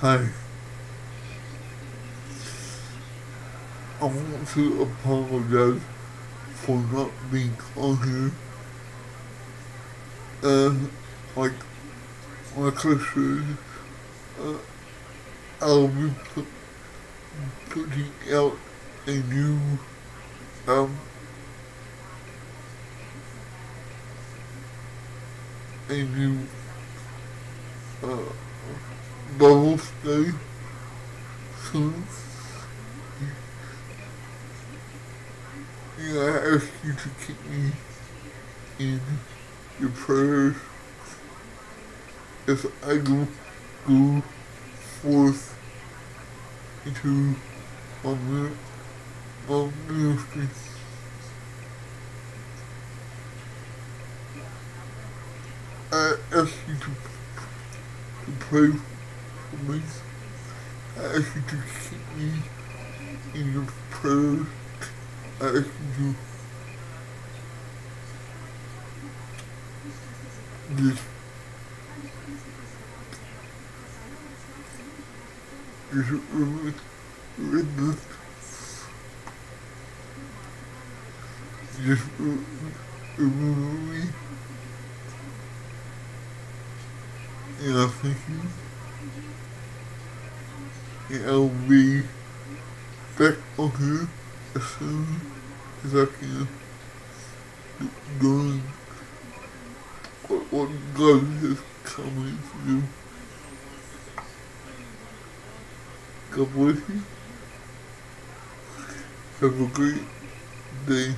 Hi. I want to apologize for not being on here. Uh, like, like I said, uh, I'll be put, putting out a new, um, a new, uh, Bible study soon. Yeah, I ask you to keep me in your prayers as I go, go forth into my, my ministry. I ask you to, to pray I ask you to keep me in your prayers. Ask you to just remove, just re- remove me. And I thank you. I'll be back on here as soon as I can. Doing what, what God has come to do. God bless you. Have a great day.